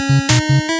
Música